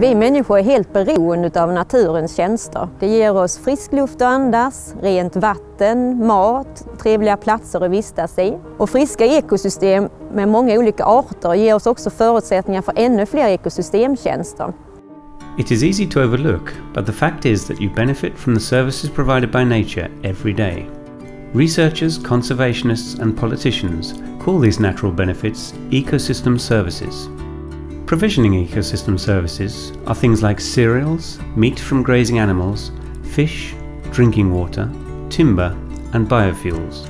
Vi människor är helt beroende av naturens tjänster. Det ger oss frisk luft att andas, rent vatten, mat, trevliga platser att vistas i. Och friska ekosystem med många olika arter ger oss också förutsättningar för ännu fler ekosystemtjänster. It is easy to overlook, but the fact is that you benefit from the services provided by nature every day. Researchers, conservationists, and politicians call these natural benefits ecosystem services. Provisioning ecosystem services are things like cereals, meat from grazing animals, fish, drinking water, timber, and biofuels.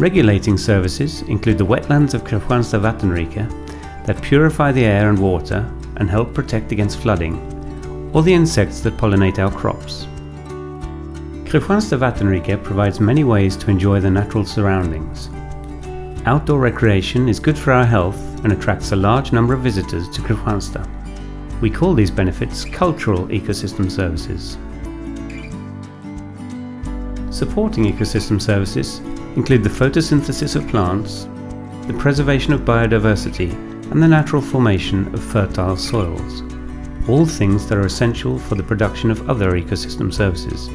Regulating services include the wetlands of Kristianstad Vattenrike that purify the air and water and help protect against flooding, or the insects that pollinate our crops. Kristianstad Vattenrike provides many ways to enjoy the natural surroundings. Outdoor recreation is good for our health and attracts a large number of visitors to Kristianstad. We call these benefits cultural ecosystem services. Supporting ecosystem services include the photosynthesis of plants, the preservation of biodiversity, and the natural formation of fertile soils. All things that are essential for the production of other ecosystem services.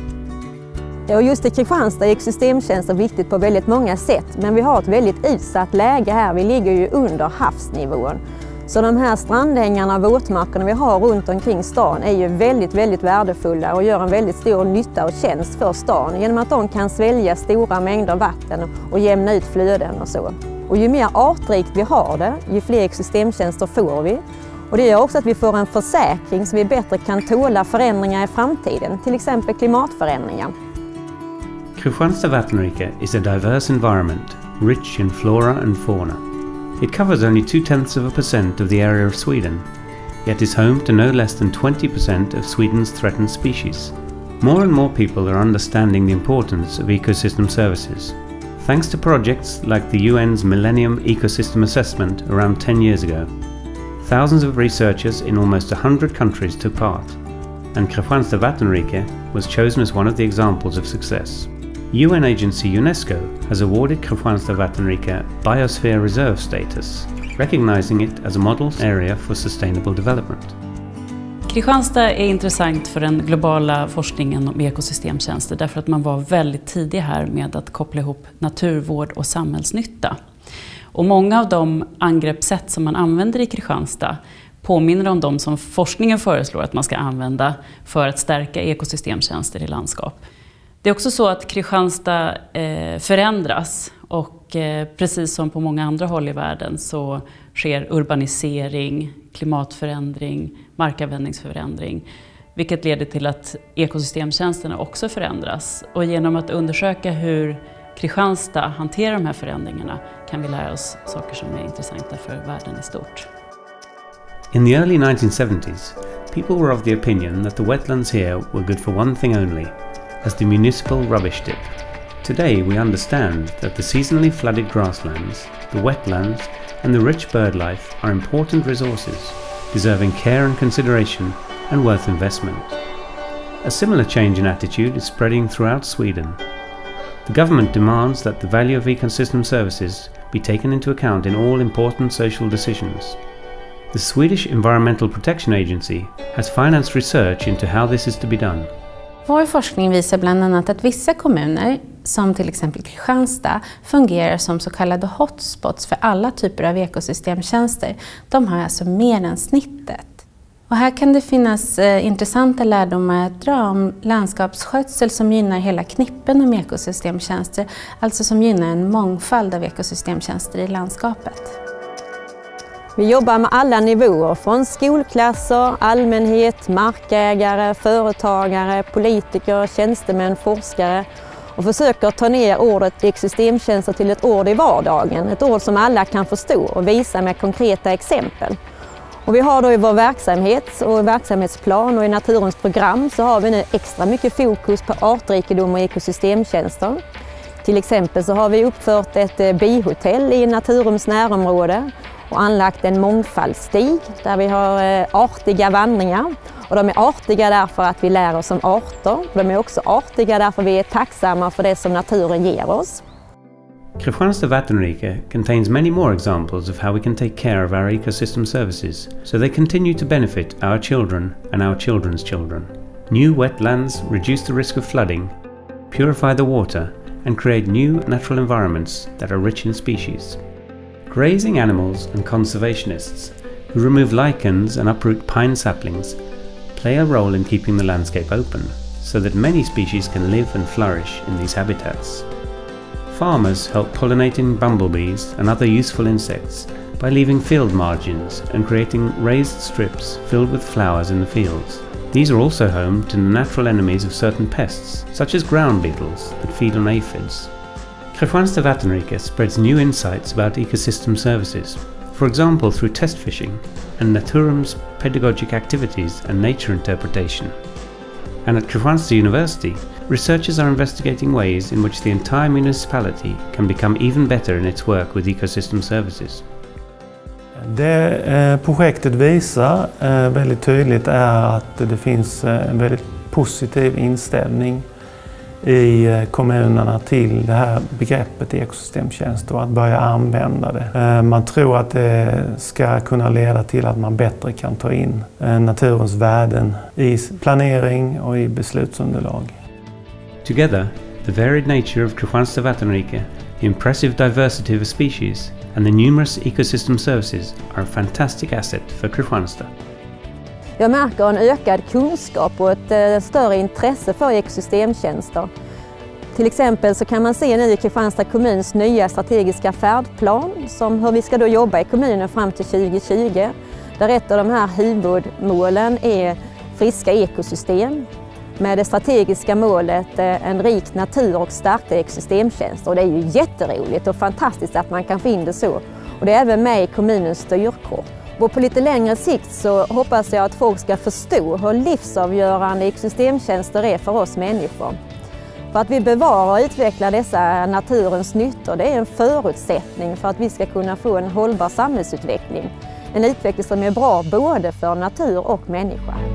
Och just i Kristianstad är systemtjänster viktigt på väldigt många sätt, men vi har ett väldigt utsatt läge här. Vi ligger ju under havsnivån. Så de här strandängarna och våtmarkerna vi har runt omkring stan är ju väldigt, väldigt värdefulla och gör en väldigt stor nytta och tjänst för stan genom att de kan svälja stora mängder vatten och jämna ut flöden och så. Och ju mer artrikt vi har det, ju fler systemtjänster får vi. Och det gör också att vi får en försäkring så vi bättre kan tåla förändringar i framtiden, till exempel klimatförändringar. Vattenrike is a diverse environment, rich in flora and fauna. It covers only two tenths of a percent of the area of Sweden, yet is home to no less than 20% of Sweden's threatened species. More and more people are understanding the importance of ecosystem services. Thanks to projects like the UN's Millennium Ecosystem Assessment around 10 years ago, thousands of researchers in almost 100 countries took part, and Kristianstad Vattenrike was chosen as one of the examples of success. UN agency UNESCO has awarded Kristianstad Vattenrike Biosphere Reserve status, recognizing it as a model area for sustainable development. Kristianstad är intressant för den globala forskningen om ekosystemtjänster därför att man var väldigt tidig här med att koppla ihop naturvård och samhällsnytta. Och många av de angreppssätt som man använder i Kristianstad påminner om de som forskningen föreslår att man ska använda för att stärka ekosystemtjänster i landskap. Det är också så att Kristianstad eh, förändras och eh, precis som på många andra håll i världen så sker urbanisering, klimatförändring, markanvändningsförändring. Vilket leder till att ekosystemtjänsterna också förändras. Och genom att undersöka hur Kristianstad hanterar de här förändringarna kan vi lära oss saker som är intressanta för världen i stort. In the early 1970s, people were of the opinion that the wetlands here were good for one thing only as the municipal rubbish dip. Today we understand that the seasonally flooded grasslands, the wetlands, and the rich bird life are important resources, deserving care and consideration and worth investment. A similar change in attitude is spreading throughout Sweden. The government demands that the value of ecosystem services be taken into account in all important social decisions. The Swedish Environmental Protection Agency has financed research into how this is to be done. Vår forskning visar bland annat att vissa kommuner, som till exempel Kristianstad, fungerar som så kallade hotspots för alla typer av ekosystemtjänster. De har alltså mer än snittet. Och här kan det finnas eh, intressanta lärdomar att dra om landskapsskötsel som gynnar hela knippen om ekosystemtjänster, alltså som gynnar en mångfald av ekosystemtjänster i landskapet. Vi jobbar med alla nivåer, från skolklasser, allmänhet, markägare, företagare, politiker, tjänstemän, forskare och försöker ta ner ordet ekosystemtjänster till ett ord i vardagen, ett ord som alla kan förstå och visa med konkreta exempel. Och vi har då i vår verksamhet och verksamhetsplan och i Naturens program så har vi nu extra mycket fokus på artrikedom och ekosystemtjänster. Till exempel så har vi uppfört ett eh, bihotell i Naturums närområde och anlagt en mångfaldsstig där vi har eh, artiga vandringar. Och de är artiga därför att vi lär oss om arter. De är också artiga därför att vi är tacksamma för det som naturen ger oss. Kristianstad Vattenrike contains many more examples of how we can take care of our ecosystem services so they continue to benefit our children and our children's children. New wetlands reduce the risk of flooding, purify the water, and create new natural environments that are rich in species. Grazing animals and conservationists who remove lichens and uproot pine saplings play a role in keeping the landscape open so that many species can live and flourish in these habitats. Farmers help pollinating bumblebees and other useful insects by leaving field margins and creating raised strips filled with flowers in the fields. These are also home to the natural enemies of certain pests, such as ground beetles that feed on aphids. Kristianstad Vattenrike spreads new insights about ecosystem services, for example through test fishing and Naturum's pedagogic activities and nature interpretation. And at Kristianstad University, researchers are investigating ways in which the entire municipality can become even better in its work with ecosystem services. Det eh, projektet visar eh, väldigt tydligt är att det finns eh, en väldigt i eh, kommunerna till det här begreppet ekosystemtjänst och att börja använda det. Eh, man tror att det ska kunna leda till att man bättre kan ta in eh, naturens värden i planering och i beslutsunderlag. Together, the varied nature of Kristianstad Vattenrike, the impressive diversity of species, and the numerous ecosystem services are a fantastic asset for Kristianstad. Jag märker en ökad kunskap och ett eh, större intresse för ekosystemtjänster. Till exempel så kan man se nu i Kristianstad kommuns nya strategiska färdplan som hur vi ska då jobba i kommunen fram till 2020. Där ett av de här huvudmålen är friska ekosystem med det strategiska målet eh, en rik natur och starka ekosystemtjänster. Och det är ju jätteroligt och fantastiskt att man kan få in det så. Och det är även med i kommunens styrkort. Och på lite längre sikt så hoppas jag att folk ska förstå hur livsavgörande ekosystemtjänster är för oss människor. För att vi bevarar och utvecklar dessa naturens nyttor, det är en förutsättning för att vi ska kunna få en hållbar samhällsutveckling. En utveckling som är bra både för natur och människa.